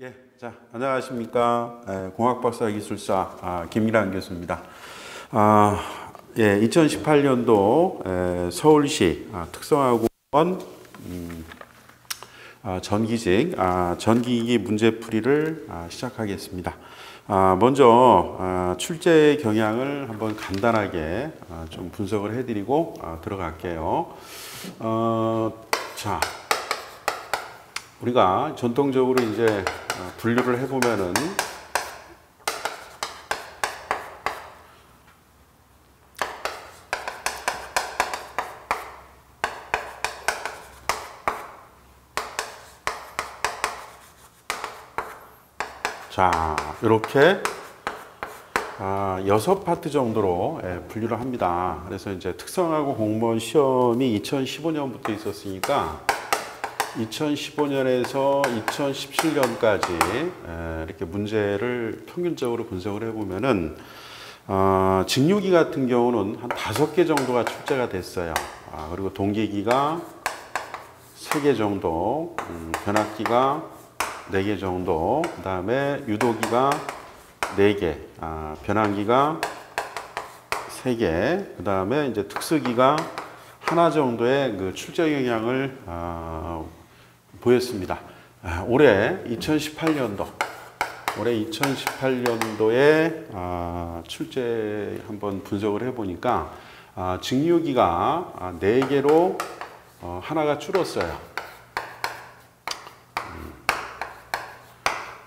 예, 자 안녕하십니까 에, 공학박사 기술사 아, 김일환 교수입니다. 아, 예, 2018년도 에, 서울시 아, 특성화고원 음, 아, 전기직 아, 전기기 문제풀이를 아, 시작하겠습니다. 아, 먼저 아, 출제 경향을 한번 간단하게 아, 좀 분석을 해드리고 아, 들어갈게요. 어, 자. 우리가 전통적으로 이제 어, 분류를 해보면은 자 이렇게 아, 여섯 파트 정도로 예, 분류를 합니다. 그래서 이제 특성하고 공무원 시험이 2015년부터 있었으니까 2015년에서 2017년까지 이렇게 문제를 평균적으로 분석을 해보면은 어, 직류기 같은 경우는 한 다섯 개 정도가 출제가 됐어요. 아, 그리고 동계기가 세 개 정도, 음, 변압기가 네 개 정도, 그 다음에 유도기가 네 개, 아, 변압기가 세 개, 그 다음에 이제 특수기가 하나 정도의 그 출제 영향을 어, 보였습니다. 아, 올해 2018년도 올해 2018년도에 아, 출제 한번 분석을 해보니까 아, 증류기가 아, 4개로 어, 하나가 줄었어요. 음.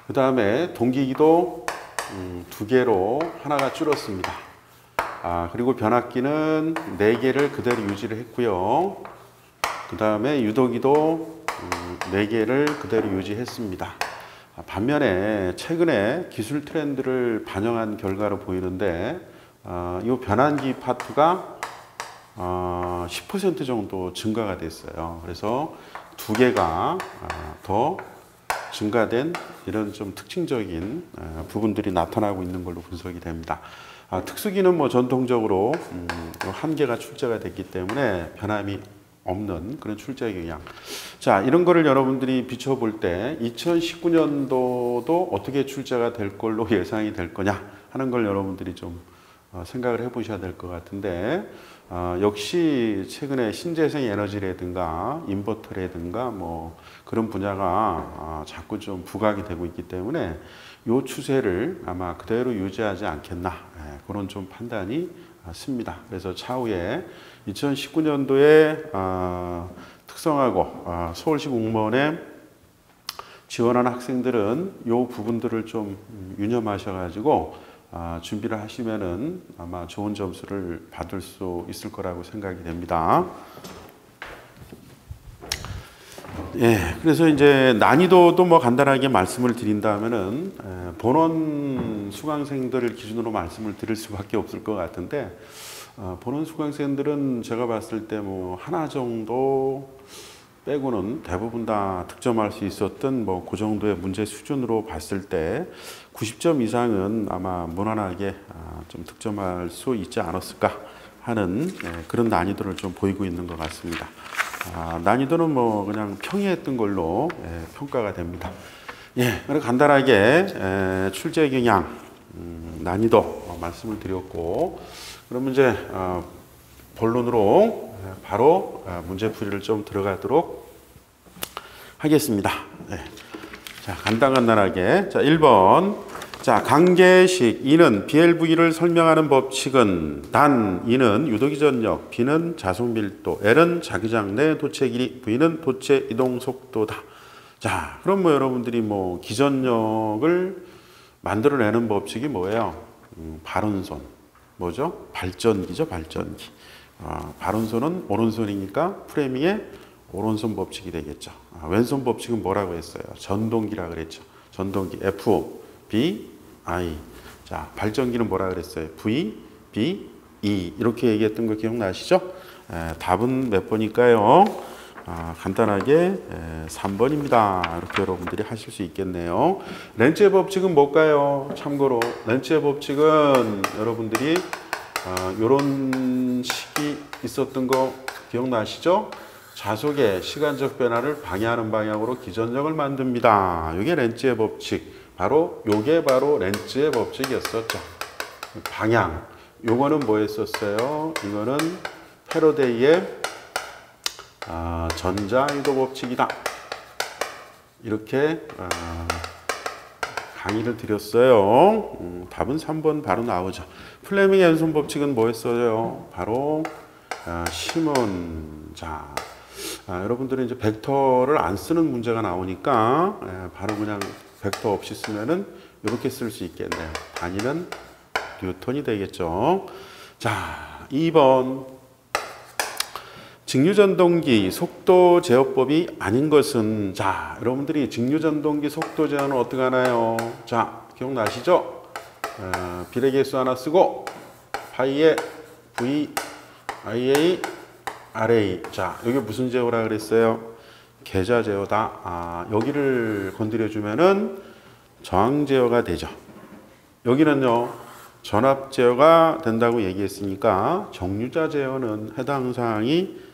그 다음에 동기기도 음, 2개로 하나가 줄었습니다. 아, 그리고 변압기는 4개를 그대로 유지를 했고요. 그 다음에 유도기도 4개를 그대로 유지했습니다. 반면에 최근에 기술 트렌드를 반영한 결과로 보이는데 어, 이 변환기 파트가 어, 10% 정도 증가가 됐어요. 그래서 두 개가 어, 더 증가된 이런 좀 특징적인 어, 부분들이 나타나고 있는 걸로 분석이 됩니다. 아, 특수기는 뭐 전통적으로 음, 한 개가 출제가 됐기 때문에 변함이 없는 그런 출제 경향. 자, 이런 거를 여러분들이 비춰볼 때 2019년도도 어떻게 출제가 될 걸로 예상이 될 거냐 하는 걸 여러분들이 좀 어, 생각을 해 보셔야 될 것 같은데, 어, 역시 최근에 신재생 에너지라든가 인버터라든가 뭐 그런 분야가 어, 자꾸 좀 부각이 되고 있기 때문에 이 추세를 아마 그대로 유지하지 않겠나 예, 그런 좀 판단이 씁니다. 그래서 차후에 2019년도에 어, 특성하고 어, 서울시 공무원에 지원하는 학생들은 이 부분들을 좀 유념하셔가지고 어, 준비를 하시면은 아마 좋은 점수를 받을 수 있을 거라고 생각이 됩니다. 예, 그래서 이제 난이도도 뭐 간단하게 말씀을 드린다면은 에, 본원 수강생들 기준으로 말씀을 드릴 수밖에 없을 것 같은데 어, 본원 수강생들은 제가 봤을 때 뭐 하나 정도 빼고는 대부분 다 득점할 수 있었던 뭐 그 정도의 문제 수준으로 봤을 때 90점 이상은 아마 무난하게 아, 좀 득점할 수 있지 않았을까 하는 예, 그런 난이도를 좀 보이고 있는 것 같습니다. 아, 난이도는 뭐 그냥 평이했던 걸로 예, 평가가 됩니다. 예, 간단하게 에, 출제 경향 음, 난이도 어, 말씀을 드렸고 그러면 이제 어, 본론으로 바로 어, 문제풀이를 좀 들어가도록 하겠습니다. 네. 자, 간단간단하게. 자, 1번. 자, 관계식 이는 BLV를 설명하는 법칙은 단 이는 유도기 전력, B는 자속 밀도, L은 자기장 내 도체 길이, V는 도체 이동 속도다. 자, 그럼 뭐 여러분들이 뭐 기전력을 만들어내는 법칙이 뭐예요? 음, 발언손. 뭐죠? 발전기죠, 발전기. 아, 발언손은 오른손이니까 프레밍의 오른손 법칙이 되겠죠. 아, 왼손 법칙은 뭐라고 했어요? 전동기라 그랬죠. 전동기 F, B, I. 자, 발전기는 뭐라 그랬어요? V, B, E. 이렇게 얘기했던 거 기억나시죠? 에, 답은 몇 번일까요? 아, 간단하게 에, 3번입니다. 이렇게 여러분들이 하실 수 있겠네요. 렌츠의 법칙은 뭘까요? 참고로 렌츠의 법칙은 여러분들이 이런 아, 식이 있었던 거 기억나시죠? 자속의 시간적 변화를 방해하는 방향으로 기전력을 만듭니다. 이게 렌츠의 법칙. 바로 요게 바로 렌츠의 법칙이었었죠. 방향. 요거는 뭐였었어요? 이거는 패러데이의 아, 전자유도 법칙이다. 이렇게 아, 강의를 드렸어요. 음, 답은 3번 바로 나오죠. 플레밍 앤손 법칙은 뭐였어요? 바로 아, 심은 자 아, 여러분들이 이제 벡터를 안 쓰는 문제가 나오니까 예, 바로 그냥 벡터 없이 쓰면은 이렇게 쓸 수 있겠네요. 단위는 뉴턴이 되겠죠. 자, 2번 직류전동기 속도 제어법이 아닌 것은 자, 여러분들이 직류전동기 속도 제어는 어떻게 하나요? 자, 기억나시죠? 어, 비례 계수 하나 쓰고 파이에 V, IA, RA. 자, 여기 무슨 제어라 그랬어요? 계좌 제어다. 아, 여기를 건드려 주면은 저항 제어가 되죠. 여기는요. 전압 제어가 된다고 얘기했으니까 정류자 제어는 해당 사항이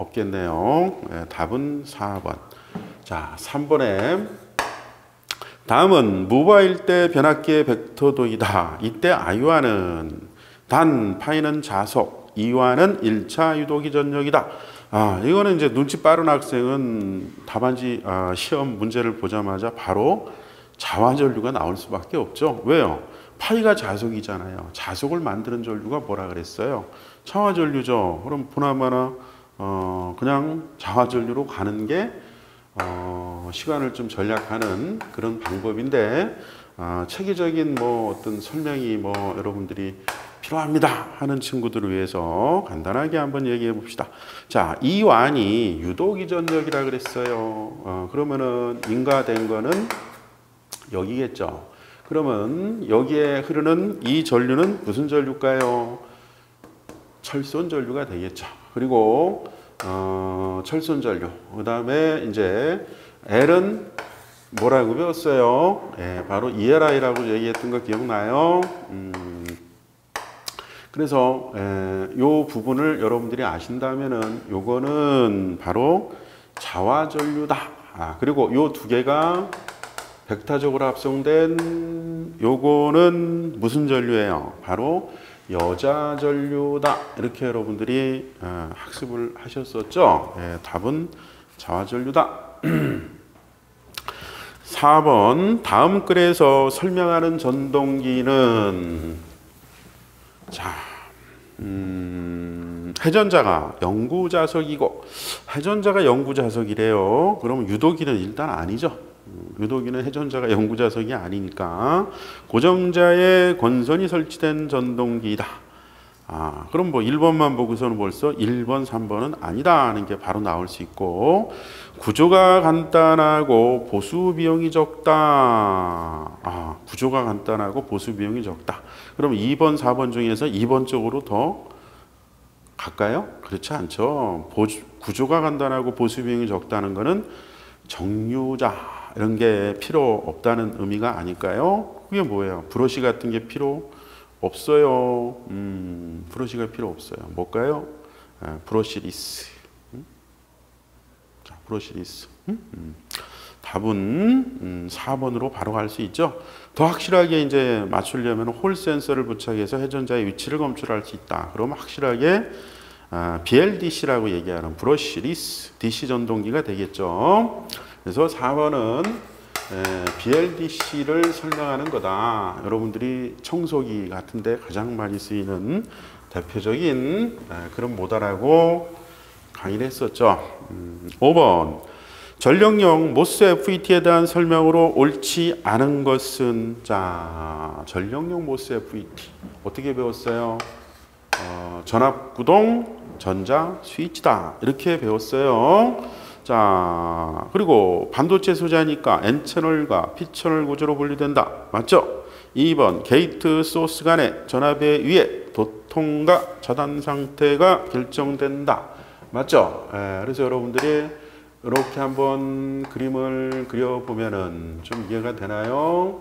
없겠네요. 네, 답은 4번. 자, 3번에 다음은 모바일 때 변압기의 벡터도이다. 이때 아유화는 단, 파이는 자속, 이화는 1차 유도기 전력이다. 아, 이거는 이제 눈치 빠른 학생은 답안지 아, 시험 문제를 보자마자 바로 자화 전류가 나올 수밖에 없죠. 왜요? 파이가 자속이잖아요. 자속을 만드는 전류가 뭐라 그랬어요? 차화 전류죠. 그럼 보나마나 어, 그냥 자화전류로 가는 게 어, 시간을 좀 절약하는 그런 방법인데 어, 체계적인 뭐 어떤 설명이 뭐 여러분들이 필요합니다 하는 친구들을 위해서 간단하게 한번 얘기해 봅시다. 자, 이 완이 유도기전력이라 그랬어요. 어, 그러면은 인가된 거는 여기겠죠. 그러면 여기에 흐르는 이 전류는 무슨 전류일까요? 철손 전류가 되겠죠. 그리고 어, 철손 전류. 그 다음에 이제 L은 뭐라고 배웠어요? 예, 바로 ELI라고 얘기했던 거 기억나요? 음, 그래서 에, 요 부분을 여러분들이 아신다면은 요거는 바로 자화전류다. 아, 그리고 요 두 개가 벡터적으로 합성된 요거는 무슨 전류예요? 바로 여자 전류다. 이렇게 여러분들이 어, 학습을 하셨었죠. 예, 답은 자화 전류다. 4번 다음 글에서 설명하는 전동기는 자 음, 회전자가 영구자석이고 회전자가 영구자석이래요. 그러면 유도기는 일단 아니죠. 유도기는 회전자가 영구자석이 아니니까 고정자의 권선이 설치된 전동기다. 아, 그럼 뭐 1번만 보고서는 벌써 1번, 3번은 아니다 하는 게 바로 나올 수 있고 구조가 간단하고 보수 비용이 적다. 아, 구조가 간단하고 보수 비용이 적다. 그럼 2번, 4번 중에서 2번 쪽으로 더 갈까요? 그렇지 않죠. 보주, 구조가 간단하고 보수 비용이 적다는 것은 정류자 이런 게 필요 없다는 의미가 아닐까요? 그게 뭐예요? 브러쉬 같은 게 필요 없어요. 음, 브러쉬가 필요 없어요. 뭘까요? 아, brushless. 음? 자, brushless. 음? 음. 답은 4번으로 음, 바로 갈 수 있죠. 더 확실하게 이제 맞추려면 홀 센서를 부착해서 회전자의 위치를 검출할 수 있다. 그러면 확실하게 아, BLDC라고 얘기하는 brushless DC 전동기가 되겠죠. 그래서 4번은 BLDC를 설명하는 거다. 여러분들이 청소기 같은데 가장 많이 쓰이는 대표적인 그런 모다라고 강의를 했었죠. 5번 음, 전력용 모스 FET에 대한 설명으로 옳지 않은 것은 자 전력용 모스 FET 어떻게 배웠어요? 어, 전압 구동 전자 스위치다 이렇게 배웠어요. 자, 그리고 반도체 소재니까 N채널과 P채널 구조로 분리된다. 맞죠? 2번 게이트 소스 간의 전압에 의해 도통과 차단 상태가 결정된다. 맞죠? 예, 그래서 여러분들이 이렇게 한번 그림을 그려보면은 좀 이해가 되나요?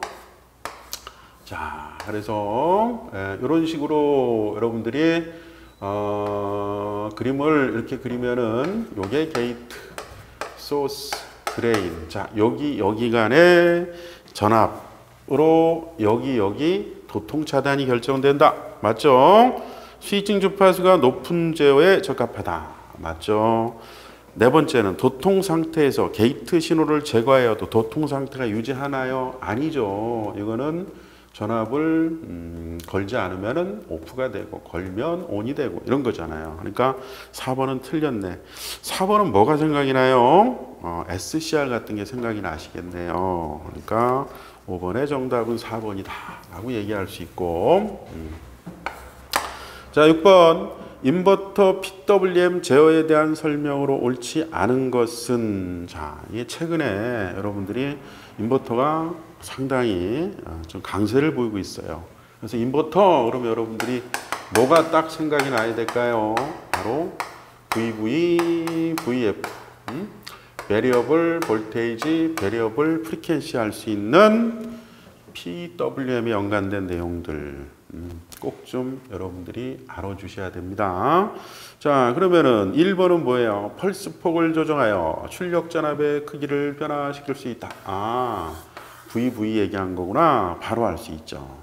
자, 그래서 예, 이런 식으로 여러분들이 어, 그림을 이렇게 그리면은 요게 게이트, 소스, 드레인. 자, 여기 여기 간의 전압으로 여기 여기 도통 차단이 결정된다. 맞죠? 스위칭 주파수가 높은 제어에 적합하다. 맞죠? 네 번째는 도통 상태에서 게이트 신호를 제거하여도 도통 상태가 유지하나요? 아니죠. 이거는 전압을 음, 걸지 않으면은 off가 되고 걸면 on이 되고 이런 거잖아요. 그러니까 4번은 틀렸네. 4번은 뭐가 생각이 나요? 어, SCR 같은 게 생각이 나시겠네요. 그러니까 5번의 정답은 4번이다 라고 얘기할 수 있고 음. 자 6번 인버터 PWM 제어에 대한 설명으로 옳지 않은 것은 자 이게 최근에 여러분들이 인버터가 상당히 어, 좀 강세를 보이고 있어요. 그래서 인버터 그러면 여러분들이 뭐가 딱 생각이 나야 될까요? 바로 VV, VF, 음? variable voltage, variable frequency 할 수 있는 PWM에 연관된 내용들 음, 꼭 좀 여러분들이 알아주셔야 됩니다. 자 그러면은 1번은 뭐예요? 펄스 폭을 조정하여 출력 전압의 크기를 변화시킬 수 있다. 아 VV 얘기한 거구나. 바로 알 수 있죠.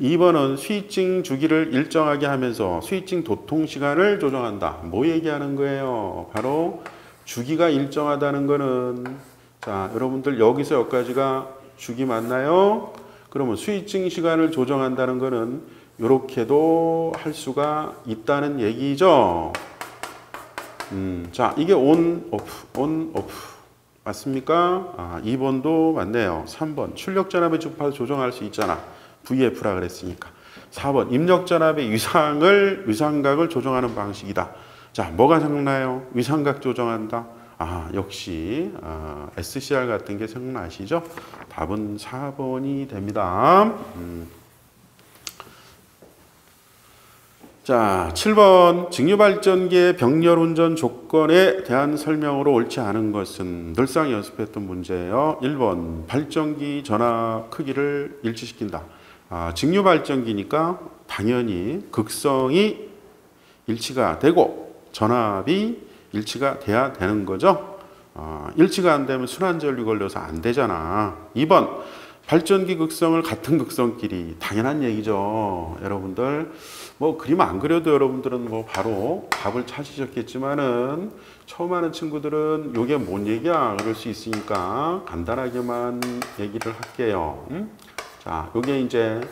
2번은 스위칭 주기를 일정하게 하면서 스위칭 도통 시간을 조정한다. 뭐 얘기하는 거예요? 바로 주기가 일정하다는 거는 자, 여러분들 여기서 여기까지가 주기 맞나요? 그러면 스위칭 시간을 조정한다는 거는 이렇게도 할 수가 있다는 얘기죠. 음, 자, 이게 온, 오프, 온, 오프. 맞습니까? 아, 2번도 맞네요. 3번 출력 전압의 주파수 조정할 수 있잖아. VF라 그랬으니까. 4번 입력 전압의 위상을 위상각을 조정하는 방식이다. 자, 뭐가 생각나요? 위상각 조정한다. 아, 역시 아, SCR 같은 게 생각나시죠? 답은 4번이 됩니다. 음. 자, 7번 직류발전기의 병렬 운전 조건에 대한 설명으로 옳지 않은 것은 늘상 연습했던 문제예요. 1번 발전기 전압 크기를 일치시킨다. 아, 직류발전기니까 당연히 극성이 일치가 되고 전압이 일치가 돼야 되는 거죠. 아, 일치가 안 되면 순환전류 걸려서 안 되잖아. 2번 발전기 극성을 같은 극성끼리 당연한 얘기죠. 여러분들 뭐 그림 안 그려도 여러분들은 뭐 바로 답을 찾으셨겠지만은 처음 하는 친구들은 이게 뭔 얘기야 그럴 수 있으니까 간단하게만 얘기를 할게요. 음? 자, 이게 이제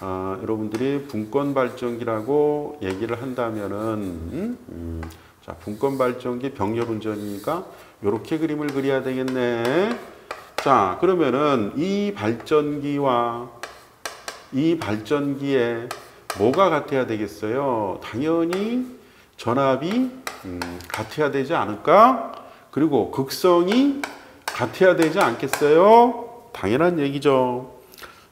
어, 여러분들이 분권 발전기라고 얘기를 한다면은 음? 음, 자 분권 발전기 병렬 운전이니까 이렇게 그림을 그려야 되겠네. 자 그러면은 이 발전기와 이 발전기에 뭐가 같아야 되겠어요? 당연히 전압이 음, 같아야 되지 않을까? 그리고 극성이 같아야 되지 않겠어요? 당연한 얘기죠.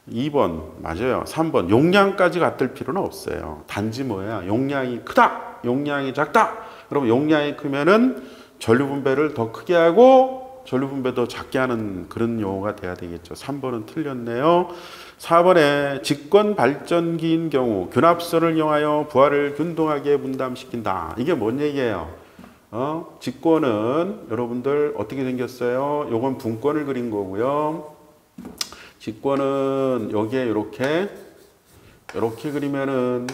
2번 맞아요. 3번 용량까지 같을 필요는 없어요. 단지 뭐야? 용량이 크다. 용량이 작다. 그럼 용량이 크면은 전류 분배를 더 크게 하고 전류 분배 더 작게 하는 그런 용어가 돼야 되겠죠. 3번은 틀렸네요. 4번에 직권 발전기인 경우 균합선을 이용하여 부하를 균등하게 분담시킨다. 이게 뭔 얘기예요? 어? 직권은 여러분들 어떻게 생겼어요? 요건 분권을 그린 거고요. 직권은 여기에 이렇게 이렇게 그리면은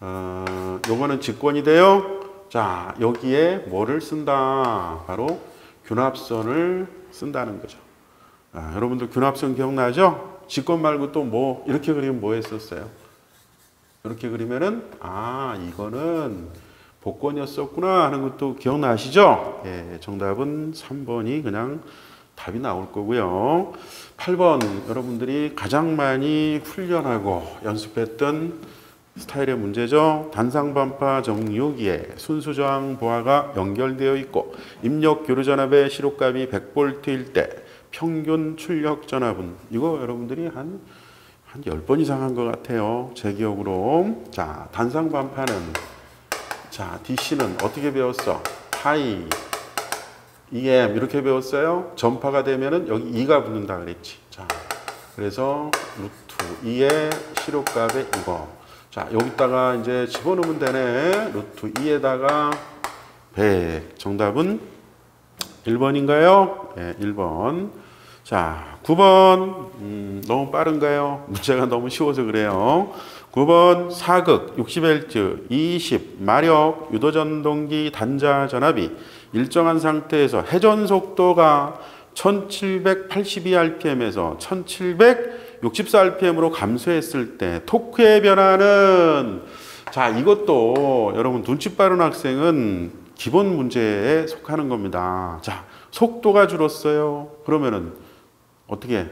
어, 요거는 직권이 돼요. 자 여기에 뭐를 쓴다? 바로 균합선을 쓴다는 거죠. 아, 여러분들 균합선 기억나죠? 직권 말고 또 뭐 이렇게 그리면 뭐 했었어요? 이렇게 그리면은 아 이거는 복권이었었구나 하는 것도 기억나시죠? 예, 정답은 3번이 그냥 답이 나올 거고요. 8번 여러분들이 가장 많이 훈련하고 연습했던 스타일의 문제죠. 단상반파 정유기에 순수저항 보아가 연결되어 있고 입력 교류 전압의 시록값이 100V일 때 평균 출력 전압은 이거 여러분들이 한, 한 10번 이상 한 것 같아요. 제 기억으로. 자, 단상반파는 자, DC는 어떻게 배웠어? 파이, EM 이렇게 배웠어요. 전파가 되면은 여기 2가 붙는다 그랬지. 자, 그래서 루트 2의 시록값에 이거. 자, 여기다가 이제 집어넣으면 되네. 루트 2에다가 100. 정답은 1번인가요? 예, 1번. 자, 9번. 음, 너무 빠른가요? 문제가 너무 쉬워서 그래요. 9번 사극 60Hz 20 마력 유도전동기 단자 전압이 일정한 상태에서 회전 속도가 1782rpm에서 1764rpm으로 감소했을 때 토크의 변화는 자 이것도 여러분 눈치 빠른 학생은 기본 문제에 속하는 겁니다. 자 속도가 줄었어요. 그러면은 어떻게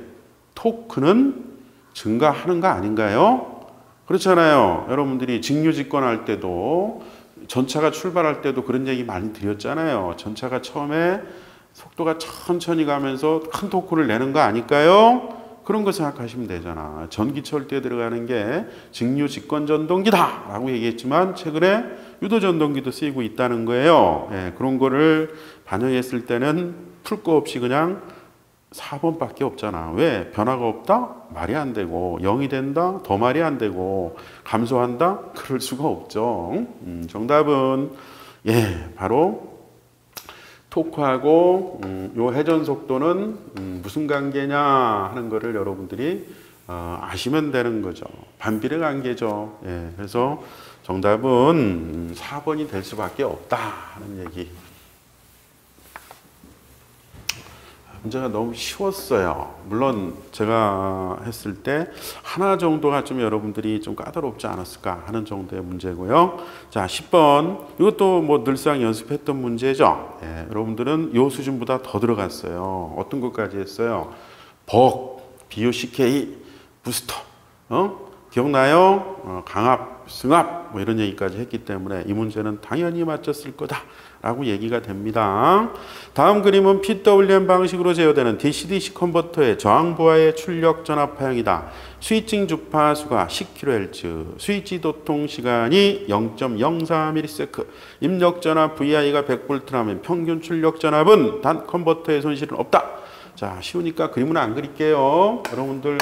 토크는 증가하는 거 아닌가요? 그렇잖아요. 여러분들이 직류직권할 때도 전차가 출발할 때도 그런 얘기 많이 드렸잖아요. 전차가 처음에 속도가 천천히 가면서 큰 토크를 내는 거 아닐까요? 그런 거 생각하시면 되잖아. 전기철도에 들어가는 게 직류 직권 전동기다 라고 얘기했지만 최근에 유도 전동기도 쓰이고 있다는 거예요. 예, 그런 거를 반영했을 때는 풀 거 없이 그냥 4번밖에 없잖아. 왜? 변화가 없다? 말이 안 되고 0이 된다? 더 말이 안 되고 감소한다? 그럴 수가 없죠. 음, 정답은 예, 바로 토크하고 음, 요 회전 속도는 음, 무슨 관계냐 하는 거를 여러분들이 어, 아시면 되는 거죠. 반비례 관계죠. 예, 그래서 정답은 4번이 음, 될 수밖에 없다 하는 얘기. 문제가 너무 쉬웠어요. 물론 제가 했을 때 하나 정도가 좀 여러분들이 좀 까다롭지 않았을까 하는 정도의 문제고요. 자, 10번. 이것도 뭐 늘상 연습했던 문제죠. 예, 여러분들은 요 수준보다 더 들어갔어요. 어떤 것까지 했어요? 벅, BOCK, 부스터. 어? 기억나요? 어, 강압, 승압 뭐 이런 얘기까지 했기 때문에 이 문제는 당연히 맞췄을 거다. 라고 얘기가 됩니다. 다음 그림은 PWM 방식으로 제어되는 DC-DC 컨버터의 저항 부하의 출력 전압 파형이다. 스위칭 주파수가 10kHz, 스위치 도통 시간이 0.04ms, 입력 전압 VI가 100V라면 평균 출력 전압은 단 컨버터의 손실은 없다. 자, 쉬우니까 그림은 안 그릴게요. 여러분들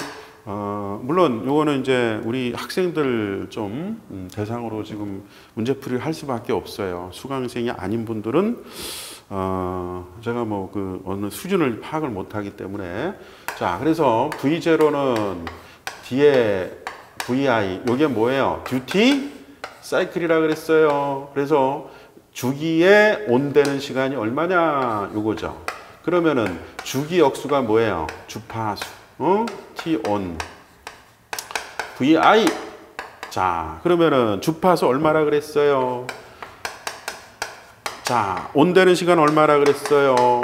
어, 물론 요거는 이제 우리 학생들 좀 음, 대상으로 지금 문제풀이를 할 수밖에 없어요. 수강생이 아닌 분들은 어, 제가 뭐 그 어느 수준을 파악을 못하기 때문에 자 그래서 V0는 뒤에 VI 요게 뭐예요? 듀티 사이클이라 그랬어요. 그래서 주기에 온되는 시간이 얼마냐 요거죠. 그러면은 주기 역수가 뭐예요? 주파수. 어? T on VI 자 그러면은 주파수 얼마라 그랬어요? 자 온되는 시간 얼마라 그랬어요?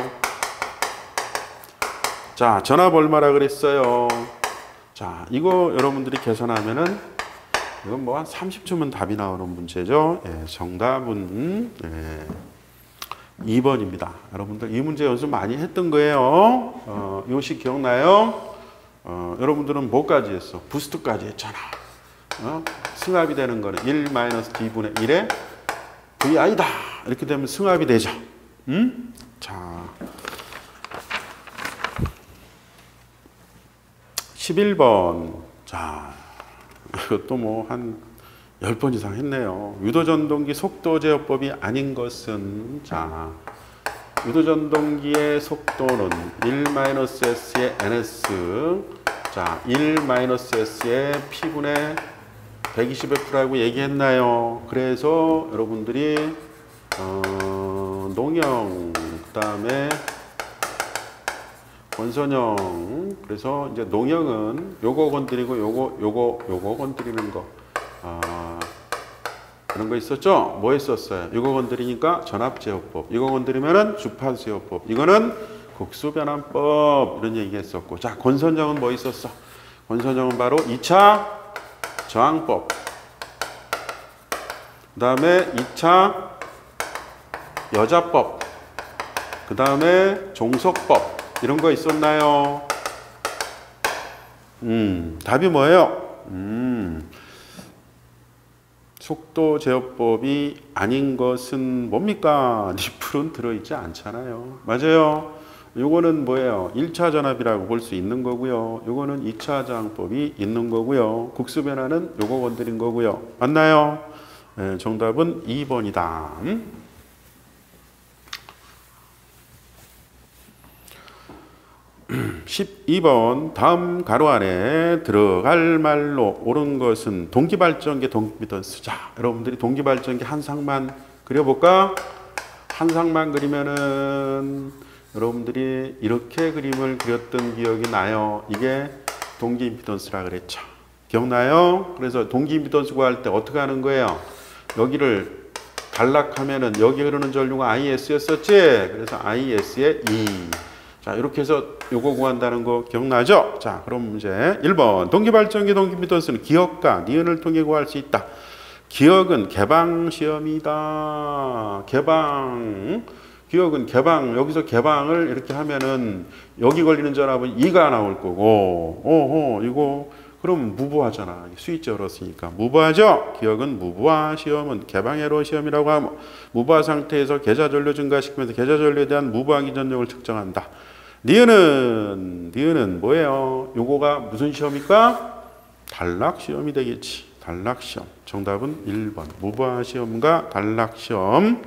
자 전압 얼마라 그랬어요? 자 이거 여러분들이 계산하면은 이건 뭐 한 30초면 답이 나오는 문제죠. 예, 정답은 예, 2번입니다. 여러분들 이 문제 연습 많이 했던 거예요. 어, 요식 기억나요? 어, 여러분들은 뭐까지 했어? 부스트까지 했잖아. 어? 승합이 되는 거는 1 마이너스 d분의 1의 VI다. 이렇게 되면 승합이 되죠. 음? 자. 11번. 자. 이것도 뭐 한 10번 이상 했네요. 유도전동기 속도 제어법이 아닌 것은 자. 유도전동기의 속도는 1-s의 ns 자 1-s의 p분의 120F라고 얘기했나요? 그래서 여러분들이 어, 농형 그 다음에 권선형 그래서 이제 농형은 요거 건드리고 요거 요거 요거 건드리는 거 아, 그런 거 있었죠? 뭐 했었어요? 이거 건드리니까 전압제어법. 이거 건드리면은 주파수제어법. 이거는 국수변환법. 이런 얘기 했었고. 자, 권선정은 뭐 있었어? 권선정은 바로 2차 저항법. 그 다음에 2차 여자법. 그 다음에 종속법. 이런 거 있었나요? 음, 답이 뭐예요? 음, 속도 제어법이 아닌 것은 뭡니까? 니플은 들어있지 않잖아요. 맞아요. 요거는 뭐예요? 1차 전압이라고 볼 수 있는 거고요. 요거는 2차 저항법이 있는 거고요. 국수 변화는 요거 건드린 거고요. 맞나요? 네, 정답은 2번이다. 12번 다음 가로 안에 들어갈 말로 옳은 것은 동기발전기 동기미터스 자 여러분들이 동기발전기 한 상만 그려볼까? 한 상만 그리면은 여러분들이 이렇게 그림을 그렸던 기억이 나요 이게 동기 임피던스라 그랬죠 기억나요? 그래서 동기 임피던스 구할 때 어떻게 하는 거예요? 여기를 단락하면은 여기 흐르는 전류가 IS였었지 그래서 IS의 2 자, 이렇게 해서 요거 구한다는 거 기억나죠? 자, 그럼 문제 1번. 동기발전기 동기미터스는 기억과 니은을 통해 구할 수 있다. 기억은 개방 시험이다. 개방. 기억은 개방. 여기서 개방을 이렇게 하면은 여기 걸리는 전압은 2가 나올 거고. 오호, 이거 그럼 무부하잖아. 스위치 열었으니까. 무부하죠? 기억은 무부하 시험은 개방회로 시험이라고 하고 무부하 상태에서 계좌 전류 증가시키면서 계좌 전류에 대한 무부하 기전력을 측정한다. 니은은 니은은 뭐예요? 요거가 무슨 시험일까? 단락 시험이 되겠지. 단락 시험. 정답은 1번. 무부하 시험과 단락 시험.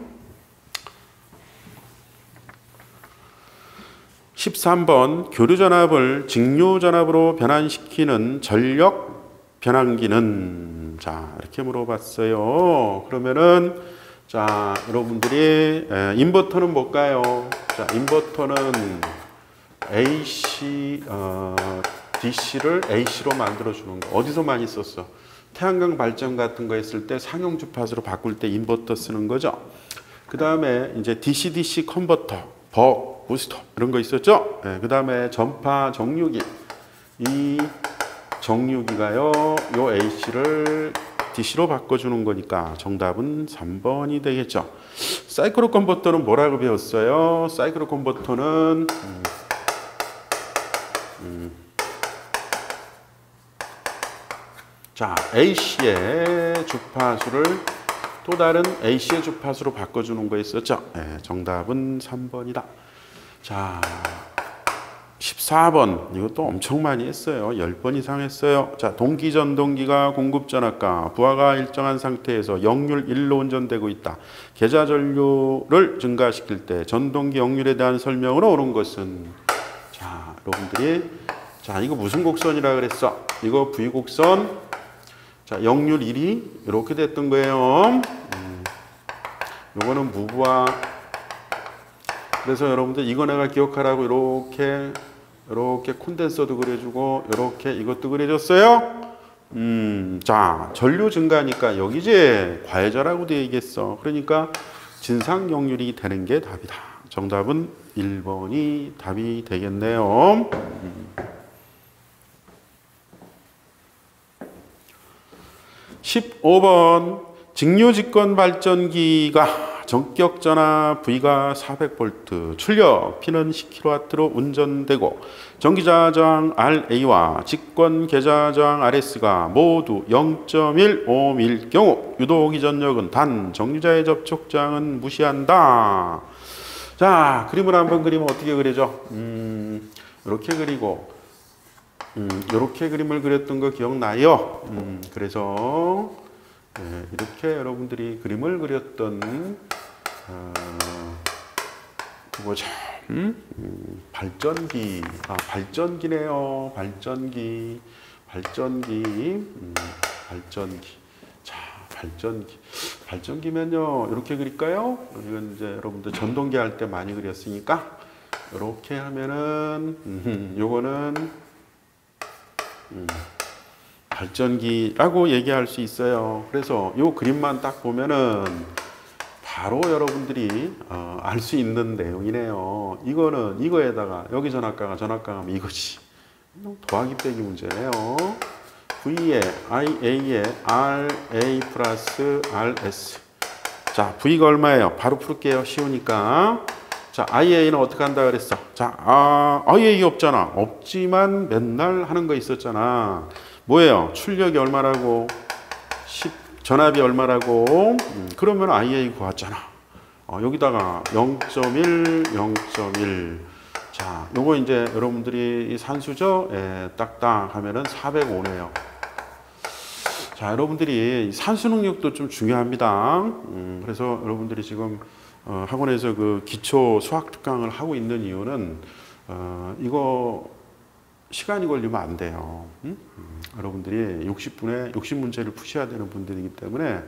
13번 교류 전압을 직류 전압으로 변환시키는 전력 변환기는 자, 이렇게 물어봤어요. 그러면은 자, 여러분들이 에, 인버터는 뭘까요? 자, 인버터는 AC, 어, DC를 AC로 만들어주는 거. 어디서 많이 썼어? 태양광 발전 같은 거 했을 때 상용 주파수로 바꿀 때 인버터 쓰는 거죠. 그 다음에 이제 DC-DC 컨버터, 버, 부스터 이런 거 있었죠. 네, 그 다음에 전파 정류기. 이 정류기가요, 요 AC를 DC로 바꿔주는 거니까 정답은 3번이 되겠죠. 사이클로 컨버터는 뭐라고 배웠어요? 사이클로 컨버터는 음, 자, AC의 주파수를 또 다른 AC의 주파수로 바꿔주는 거 있었죠? 네, 정답은 3번이다. 자, 14번. 이것도 엄청 많이 했어요. 10번 이상 했어요. 자, 동기 전동기가 공급 전압과 부하가 일정한 상태에서 역률 1로 운전되고 있다. 계좌 전류를 증가시킬 때 전동기 역률에 대한 설명으로 옳은 것은 자, 여러분들이 자, 이거 무슨 곡선이라 그랬어? 이거 V 곡선 자, 역률 1이 이렇게 됐던 거예요. 음, 요거는 무부와 그래서 여러분들 이거 내가 기억하라고 이렇게 이렇게 콘덴서도 그려주고 이렇게 이것도 그려줬어요. 음, 자 전류 증가니까 여기 이제 과해자라고 되어 있겠어. 그러니까 진상 역률이 되는 게 답이다. 정답은 1번이 답이 되겠네요. 음. 15번 직류직권 발전기가 전격 전압 V가 400V, 출력 P는 10kW로 운전되고 전기자 저항 RA와 직권 계좌 저항 RS가 모두 0.1옴일 경우 유도 기 전력은 단 정류자의 접촉 저항은 무시한다. 자, 그림을 한번 그리면 어떻게 그려져? 음, 이렇게 그리고 음, 이렇게 그림을 그렸던 거 기억나요? 음, 그래서 네, 이렇게 여러분들이 그림을 그렸던 어, 그거죠. 음? 음, 발전기, 아 발전기네요. 발전기, 발전기, 음, 발전기. 자, 발전기. 발전기면요, 이렇게 그릴까요? 이건 이제 여러분들 전동기 할 때 많이 그렸으니까 이렇게 하면은 음, 요거는 음, 발전기라고 얘기할 수 있어요. 그래서 이 그림만 딱 보면은 바로 여러분들이 어, 알 수 있는 내용이네요. 이거는 이거에다가 여기 전압가가 전압가 하면 이것이 더하기 빼기 문제예요. V에 IA에 RA 플러스 RS 자 V가 얼마예요? 바로 풀게요. 쉬우니까 자, IA는 어떻게 한다 그랬어? 자, 아, IA 없잖아. 없지만 맨날 하는 거 있었잖아. 뭐예요? 출력이 얼마라고? 10, 전압이 얼마라고? 음, 그러면 IA 구하잖아. 어, 여기다가 0.1, 0.1. 자, 요거 이제 여러분들이 이 산수죠? 예, 딱딱 하면은 405네요. 자, 여러분들이 산수 능력도 좀 중요합니다. 음, 그래서 여러분들이 지금 어, 학원에서 그 기초 수학 특강을 하고 있는 이유는 어, 이거 시간이 걸리면 안 돼요. 음? 음, 여러분들이 60분에 60문제를 푸셔야 되는 분들이기 때문에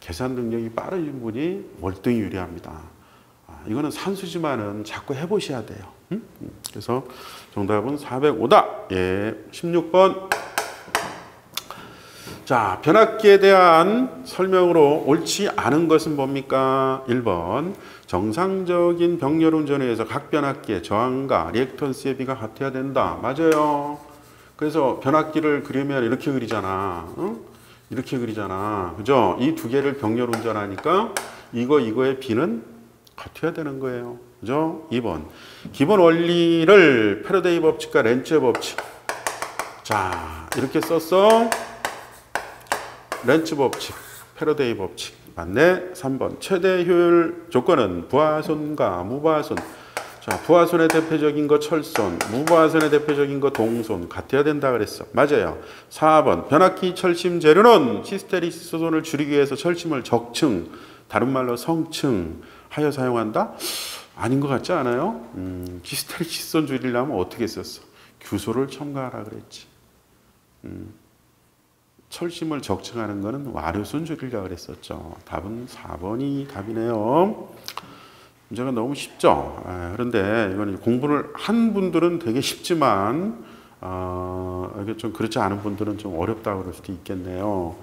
계산 능력이 빠르신 분이 월등히 유리합니다. 아, 이거는 산수지만은 자꾸 해보셔야 돼요. 음? 음, 그래서 정답은 405다. 예, 16번. 자, 변압기에 대한 설명으로 옳지 않은 것은 뭡니까? 1번. 정상적인 병렬 운전에서 각 변압기의 저항과 리액턴스의 비가 같아야 된다. 맞아요. 그래서 변압기를 그리면 이렇게 그리잖아. 응? 이렇게 그리잖아. 그죠? 이 두 개를 병렬 운전하니까 이거 이거의 비는 같아야 되는 거예요. 그죠? 2번. 기본 원리를 패러데이 법칙과 렌츠의 법칙. 자, 이렇게 썼어. 렌츠 법칙, 패러데이 법칙. 맞네. 3번. 최대 효율 조건은 부하손과 무부하손. 자, 부하손의 대표적인 거 철손, 무부하손의 대표적인 거 동손 같아야 된다 그랬어. 맞아요. 4번. 변압기 철심 재료는 히스테리시스 손을 줄이기 위해서 철심을 적층, 다른 말로 성층 하여 사용한다? 아닌 것 같지 않아요? 음, 히스테리시스 손 줄이려면 어떻게 썼어? 규소를 첨가하라 그랬지. 음. 철심을 적층하는 것은 와류순 줄이라 그랬었죠. 답은 4번이 답이네요. 문제가 너무 쉽죠. 아, 그런데 이거는 공부를 한 분들은 되게 쉽지만 어, 이게 좀 그렇지 않은 분들은 좀 어렵다 그럴 수도 있겠네요.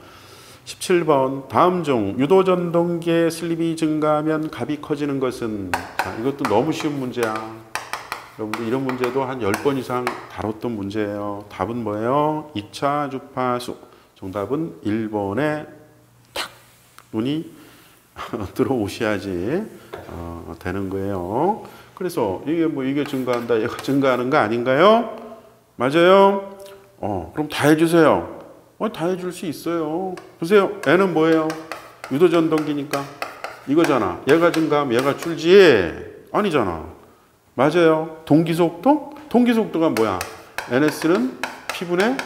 17번 다음 중 유도 전동기의 슬립이 증가하면 값이 커지는 것은 자, 이것도 너무 쉬운 문제야. 여러분들 이런 문제도 한 10번 이상 다뤘던 문제예요. 답은 뭐예요? 2차 주파수. 정답은 1번에 탁 눈이 들어오셔야지 어, 되는 거예요. 그래서 이게 뭐 이게 증가한다, 얘가 증가하는 거 아닌가요? 맞아요? 어, 그럼 다 해주세요. 어, 다 해줄 수 있어요. 보세요. N은 뭐예요? 유도전동기니까. 이거잖아. 얘가 증가하면 얘가 줄지. 아니잖아. 맞아요. 동기속도? 동기속도가 뭐야? NS는 P분의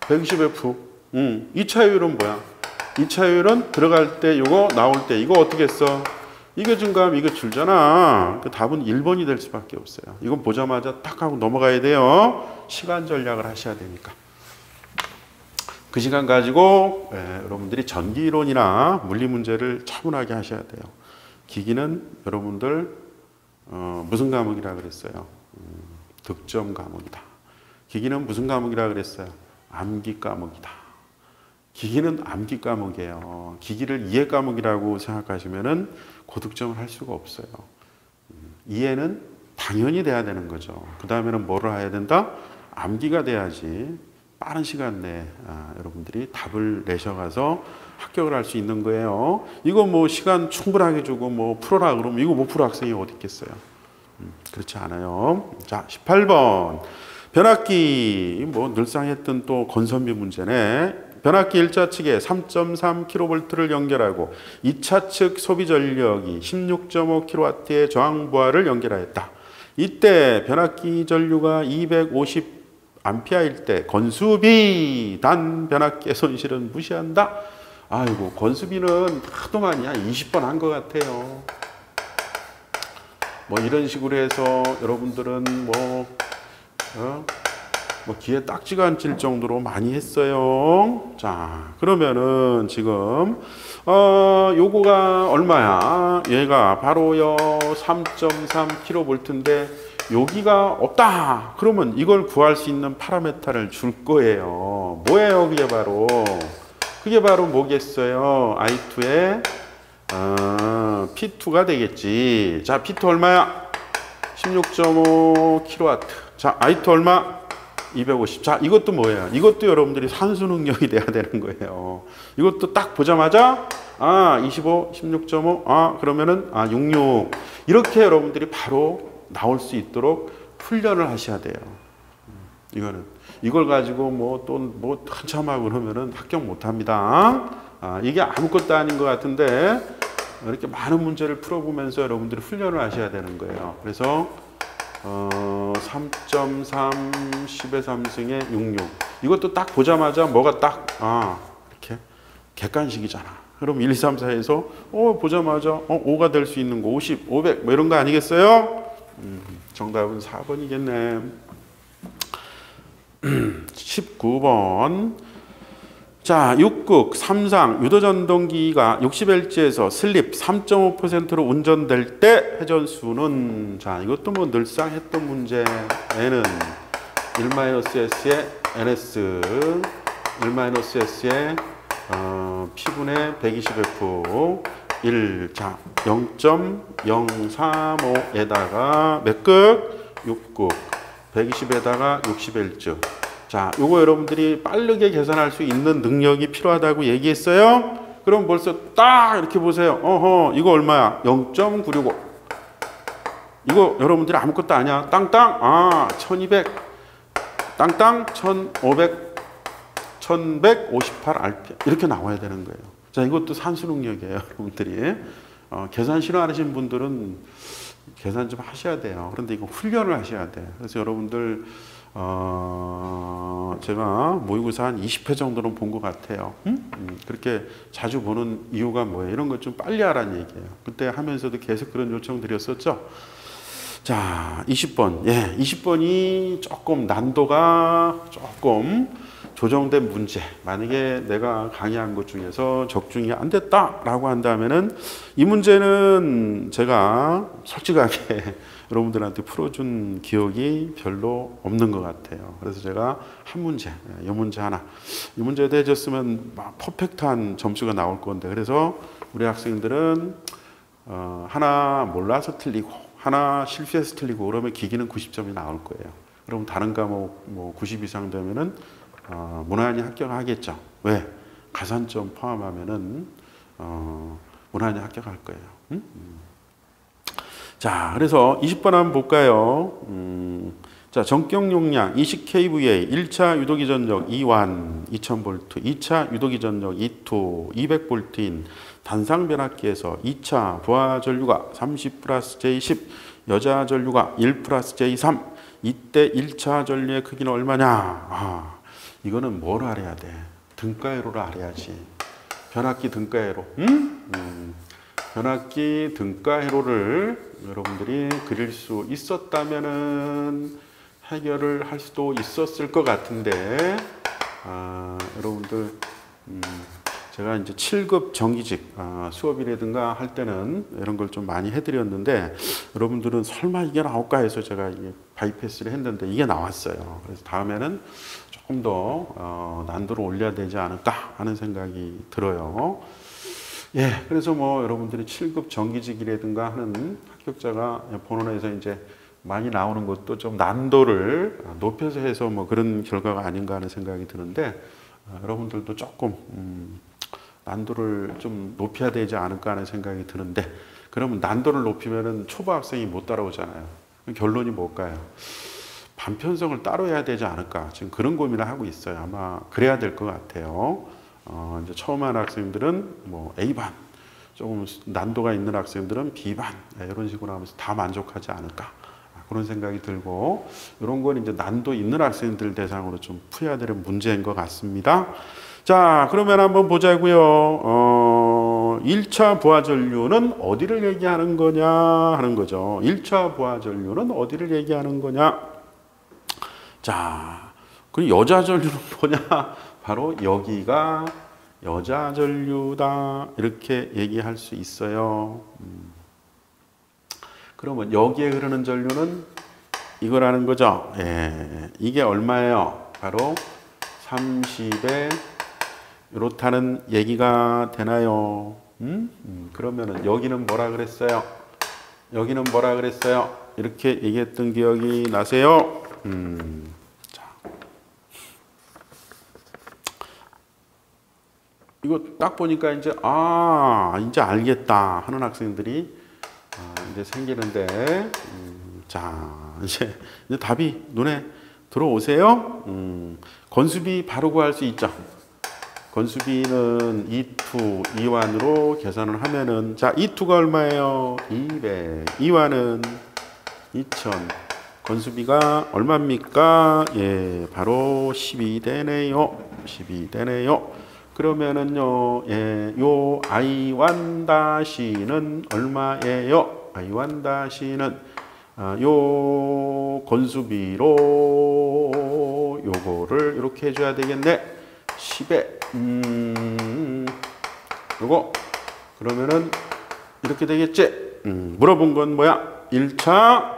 120F. 음, 2차 효율은 뭐야? 2차 효율은 들어갈 때 이거 나올 때 이거 어떻게 써? 이거 증가하면 이거 줄잖아. 그 답은 1번이 될 수밖에 없어요. 이건 보자마자 딱 하고 넘어가야 돼요. 시간 전략을 하셔야 되니까. 그 시간 가지고 예, 여러분들이 전기이론이나 물리 문제를 차분하게 하셔야 돼요. 기기는 여러분들 어, 무슨 과목이라 그랬어요? 음, 득점 과목이다. 기기는 무슨 과목이라 그랬어요? 암기 과목이다. 기기는 암기 과목이에요. 기기를 이해 과목이라고 생각하시면은 고득점을 할 수가 없어요. 음, 이해는 당연히 돼야 되는 거죠. 그 다음에는 뭐를 해야 된다? 암기가 돼야지 빠른 시간 내에 아, 여러분들이 답을 내셔가서 합격을 할 수 있는 거예요. 이거 뭐 시간 충분하게 주고 뭐 풀어라 그러면 이거 못 풀어 학생이 어디 있겠어요. 음, 그렇지 않아요. 자, 18번. 변압기 뭐 늘상 했던 또 건선비 문제네. 변압기 1차 측에 3.3kV를 연결하고 2차 측 소비 전력이 16.5kW의 저항 부하를 연결하였다. 이때 변압기 전류가 250 암피아일 때 건수비 단 변압기의 손실은 무시한다. 아이고 건수비는 하도 많이 한 20번 한 것 같아요. 뭐 이런 식으로 해서 여러분들은 뭐 어? 뭐 귀에 딱지가 앉힐 정도로 많이 했어요. 자, 그러면은 지금 어 요거가 얼마야? 얘가 바로요 3.3kV인데 여기가 없다. 그러면 이걸 구할 수 있는 파라메타를 줄 거예요. 뭐예요? 그게 바로 그게 바로 뭐겠어요? I2의 어, P2가 되겠지. 자, P2 얼마야? 16.5kW. 자, I2 얼마? 250. 자, 이것도 뭐예요? 이것도 여러분들이 산수 능력이 돼야 되는 거예요. 이것도 딱 보자마자 아, 25, 16.5. 아, 그러면은 아, 66. 이렇게 여러분들이 바로 나올 수 있도록 훈련을 하셔야 돼요. 음, 이거는 이걸 가지고 뭐 또뭐 뭐 한참 하고 그러면은 합격 못 합니다. 아, 이게 아무것도 아닌 것 같은데 이렇게 많은 문제를 풀어보면서 여러분들이 훈련을 하셔야 되는 거예요. 그래서 어, 3.3, 10의 3승에 66. 이것도 딱 보자마자 뭐가 딱, 아, 이렇게 객관식이잖아. 그럼 1, 2, 3, 4에서, 어, 보자마자, 어, 5가 될 수 있는 거, 50, 500, 뭐 이런 거 아니겠어요? 음, 정답은 4번이겠네. 19번. 자, 6국 3상 유도전동기가 60Hz에서 슬립 3.5%로 운전될 때 회전수는 자, 이것도 뭐 늘상 했던 문제에는 1-s의 ns 1-s의 어, P분의 120F 1. 자, 0.035에다가 몇 극? 6극. 120에다가 61주. 자, 요거 여러분들이 빠르게 계산할 수 있는 능력이 필요하다고 얘기했어요. 그럼 벌써 딱 이렇게 보세요. 어허, 이거 얼마야? 0.965. 이거 여러분들이 아무것도 아니야. 땅땅. 아, 1200. 땅땅 1500 1158 RPM 이렇게 나와야 되는 거예요. 자, 이것도 산수 능력이에요, 여러분들이. 어, 계산 싫어하시는 분들은 계산 좀 하셔야 돼요. 그런데 이거 훈련을 하셔야 돼. 그래서 여러분들 어, 제가 모의고사 한 20회 정도는 본 것 같아요. 음? 음, 그렇게 자주 보는 이유가 뭐예요? 이런 것 좀 빨리 하라는 얘기예요. 그때 하면서도 계속 그런 요청 드렸었죠. 자, 20번. 예, 20번이 조금 난도가 조금 조정된 문제. 만약에 내가 강의한 것 중에서 적중이 안 됐다라고 한다면은 이 문제는 제가 솔직하게 여러분들한테 풀어준 기억이 별로 없는 것 같아요. 그래서 제가 한 문제, 이 문제 하나, 이 문제 대해줬으면 막 퍼펙트한 점수가 나올 건데 그래서 우리 학생들은 어, 하나 몰라서 틀리고 하나 실수해서 틀리고 그러면 기기는 90점이 나올 거예요. 그럼 다른 과목 뭐90 이상 되면은 어, 무난히 합격하겠죠. 왜? 가산점 포함하면은 어, 무난히 합격할 거예요. 응? 음. 자, 그래서 20번 한번 볼까요? 음, 자, 전격 용량 20kVA 1차 유도기 전력 2완 2000V, 2차 유도기 전력 2투 200V인 단상 변압기에서 2차 부하 전류가 30 플러스 J10, 여자 전류가 1 플러스 J3. 이때 1차 전류의 크기는 얼마냐? 아, 이거는 뭘 알아야 돼? 등가회로를 알아야지. 변압기 등가회로. 음? 음. 변압기 등가회로를 여러분들이 그릴 수 있었다면은 해결을 할 수도 있었을 것 같은데 아, 여러분들 음, 제가 이제 7급 정기직 아, 수업이라든가 할 때는 이런 걸 좀 많이 해드렸는데 여러분들은 설마 이게 나올까 해서 제가 이게 바이패스를 했는데 이게 나왔어요. 그래서 다음에는 조금 더 어, 난도를 올려야 되지 않을까 하는 생각이 들어요. 예, 그래서 뭐 여러분들이 7급 정기직이라든가 하는 합격자가 본원에서 이제 많이 나오는 것도 좀 난도를 높여서 해서 뭐 그런 결과가 아닌가 하는 생각이 드는데 어, 여러분들도 조금 음, 난도를 좀 높여야 되지 않을까 하는 생각이 드는데 그러면 난도를 높이면은 초보 학생이 못 따라오잖아요. 결론이 뭘까요? 반편성을 따로 해야 되지 않을까 지금 그런 고민을 하고 있어요. 아마 그래야 될 것 같아요. 어, 이제 처음 하는 학생들은 뭐 A반, 조금 난도가 있는 학생들은 B반 네, 이런 식으로 하면서 다 만족하지 않을까 아, 그런 생각이 들고 이런 건 이제 난도 있는 학생들 대상으로 좀 풀어야 되는 문제인 것 같습니다. 자, 그러면 한번 보자고요. 어, 1차 부하 전류는 어디를 얘기하는 거냐 하는 거죠. 1차 부하 전류는 어디를 얘기하는 거냐? 자, 그 여자 전류는 뭐냐? 바로 여기가 여자 전류다 이렇게 얘기할 수 있어요. 음. 그러면 여기에 흐르는 전류는 이거라는 거죠. 예, 이게 얼마예요? 바로 30에 이렇다는 얘기가 되나요? 음? 음, 그러면은 여기는 뭐라 그랬어요? 여기는 뭐라 그랬어요? 이렇게 얘기했던 기억이 나세요? 음. 이거 딱 보니까 이제 아 이제 알겠다 하는 학생들이 아, 이제 생기는데 음, 자 이제, 이제 답이 눈에 들어오세요. 음, 건수비 바로 구할 수 있죠. 건수비는 2투 2완으로 계산을 하면은 자 2투가 얼마예요? 200 2완은 2000 건수비가 얼마입니까? 예, 바로 10이 되네요. 10이 되네요. 그러면은요, 예, 요 I1 다시는 얼마예요? I1 다시는 아, 요 건수비로 요거를 이렇게 해줘야 되겠네. 10에 음, 요거 그러면은 이렇게 되겠지. 음, 물어본 건 뭐야? 1차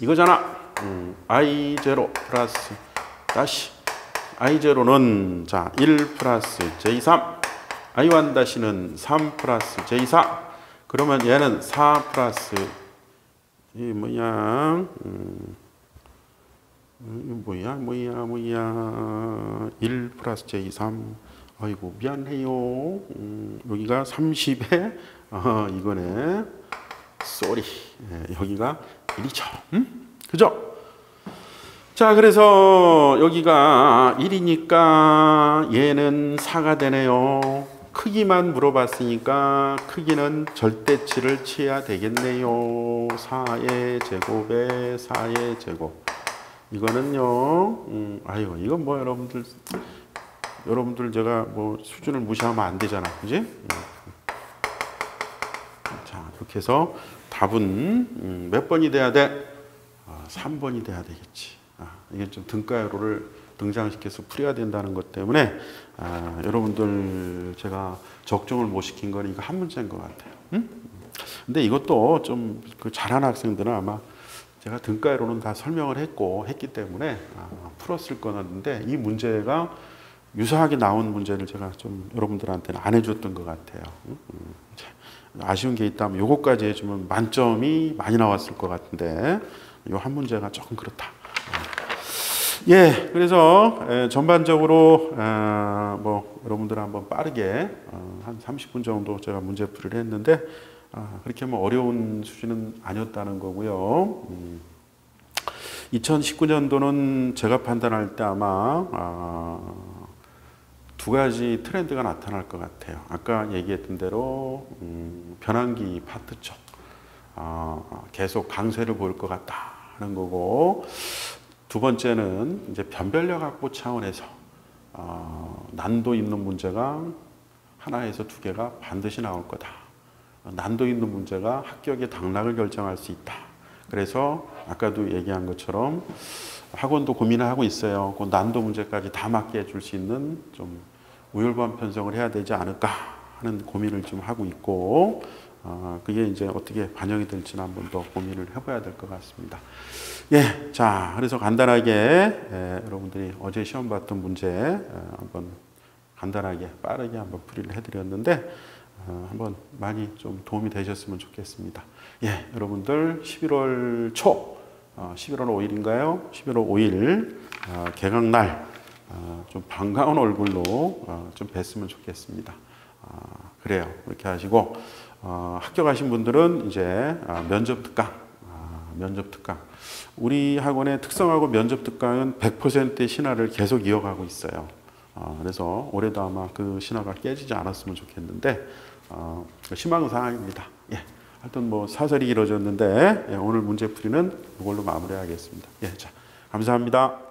이거잖아. 음, I0 플러스 다시 I0는 자, 1 플러스 J3 I1 다시는 3 플러스 J4 그러면 얘는 4 플러스 이 뭐야? 음, 뭐야? 뭐야? 뭐야? 1 플러스 J3 아이고 미안해요. 음, 여기가 30에 어, 이거네. sorry. 예, 여기가 1이죠. 음? 그죠? 자, 그래서 여기가 1이니까 얘는 4가 되네요. 크기만 물어봤으니까 크기는 절대치를 취해야 되겠네요. 4의 제곱에 4의 제곱. 이거는요, 음, 아유, 이건 뭐 여러분들, 여러분들 제가 뭐 수준을 무시하면 안 되잖아. 그지? 음. 자, 이렇게 해서 답은 음, 몇 번이 돼야 돼? 아, 3번이 돼야 되겠지. 아, 이게 좀 등가로를 등장시켜서 풀어야 된다는 것 때문에 아, 여러분들 제가 적중을 못 시킨 건 이거 한 문제인 것 같아요. 응? 근데 이것도 좀 그 잘하는 학생들은 아마 제가 등가로는 다 설명을 했고 했기 때문에 아, 풀었을 거였는데 이 문제가 유사하게 나온 문제를 제가 좀 여러분들한테는 안 해줬던 것 같아요. 응? 음, 아쉬운 게 있다면 요거까지 해주면 만점이 많이 나왔을 것 같은데 요 한 문제가 조금 그렇다. 예, 그래서 에, 전반적으로 아, 뭐 여러분들 한번 빠르게 어, 한 30분 정도 제가 문제풀이를 했는데 아, 그렇게 뭐 어려운 수준은 아니었다는 거고요. 음, 2019년도는 제가 판단할 때 아마 아, 두 가지 트렌드가 나타날 것 같아요. 아까 얘기했던 대로 음, 변환기 파트 쪽 아, 계속 강세를 보일 것 같다는 거고 두 번째는 이제 변별력 확보 차원에서 어, 난도 있는 문제가 하나에서 두 개가 반드시 나올 거다. 난도 있는 문제가 합격의 당락을 결정할 수 있다. 그래서 아까도 얘기한 것처럼 학원도 고민을 하고 있어요. 그 난도 문제까지 다 맞게 해줄 수 있는 좀 우열반 편성을 해야 되지 않을까 하는 고민을 좀 하고 있고 어, 그게 이제 어떻게 반영이 될지는 한 번 더 고민을 해봐야 될 것 같습니다. 예, 자, 그래서 간단하게 예, 여러분들이 어제 시험 봤던 문제 예, 한번 간단하게 빠르게 한번 풀이를 해드렸는데 어, 한번 많이 좀 도움이 되셨으면 좋겠습니다. 예, 여러분들 11월 초, 어, 11월 5일인가요? 11월 5일 어, 개강날 어, 좀 반가운 얼굴로 어, 좀 뵀으면 좋겠습니다. 아, 그래요. 그렇게 하시고 어, 합격하신 분들은 이제 아, 면접 특강, 아, 면접 특강. 우리 학원의 특성하고 면접 특강은 100%의 신화를 계속 이어가고 있어요. 어, 그래서 올해도 아마 그 신화가 깨지지 않았으면 좋겠는데 어, 희망사항입니다. 예. 하여튼 뭐 사설이 길어졌는데 예, 오늘 문제풀이는 이걸로 마무리하겠습니다. 예, 자, 감사합니다.